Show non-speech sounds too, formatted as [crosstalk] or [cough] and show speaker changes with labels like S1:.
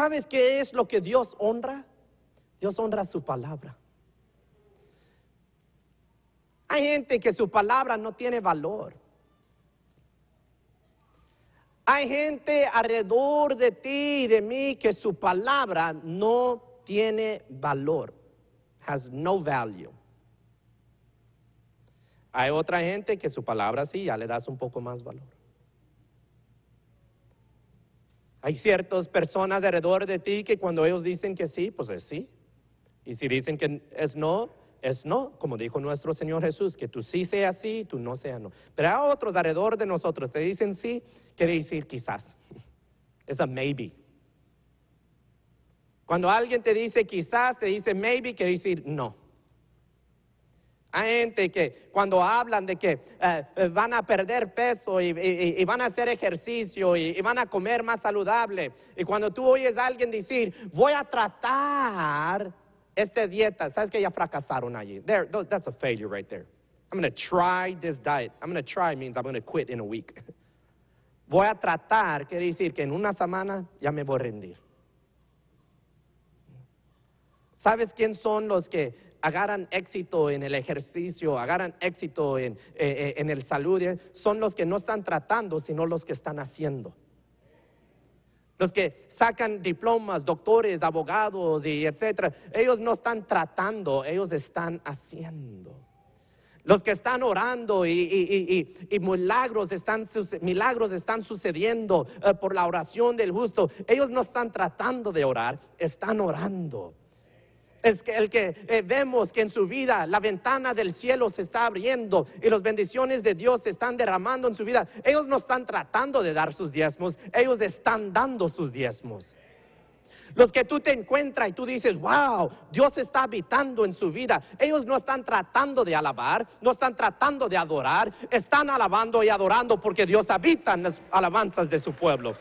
S1: ¿Sabes qué es lo que Dios honra? Dios honra su palabra. Hay gente que su palabra no tiene valor. Hay gente alrededor de ti y de mí que su palabra no tiene valor. Has no value. Hay otra gente que su palabra sí ya le das un poco más valor. Hay ciertas personas alrededor de ti que cuando ellos dicen que sí, pues es sí. Y si dicen que es no, es no, como dijo nuestro Señor Jesús, que tú sí seas sí, tú no seas no. Pero hay otros alrededor de nosotros, te dicen sí, quiere decir quizás. [laughs] Es a maybe. Cuando alguien te dice quizás, te dice maybe, quiere decir no. Hay gente que cuando hablan de que eh, eh, van a perder peso y, van a hacer ejercicio y, van a comer más saludable, y cuando tú oyes a alguien decir, voy a tratar esta dieta, sabes que ya fracasaron allí. There, that's a failure right there. I'm going to try this diet. I'm going to try means I'm going to quit in a week. [laughs] Voy a tratar, quiere decir que en una semana ya me voy a rendir. ¿Sabes quién son los que agarran éxito en el ejercicio, agarran éxito en, eh, eh, en el salud? Son los que no están tratando, sino los que están haciendo. Los que sacan diplomas, doctores, abogados y etcétera, ellos no están tratando, ellos están haciendo. Los que están orando y, milagros, están, milagros están sucediendo eh, por la oración del justo, ellos no están tratando de orar, están orando es que el que eh, vemos que en su vida la ventana del cielo se está abriendo y las bendiciones de Dios se están derramando en su vida. Ellos no están tratando de dar sus diezmos, ellos están dando sus diezmos. Los que tú te encuentras y tú dices, wow, Dios está habitando en su vida. Ellos no están tratando de alabar, no están tratando de adorar, están alabando y adorando porque Dios habita en las alabanzas de su pueblo.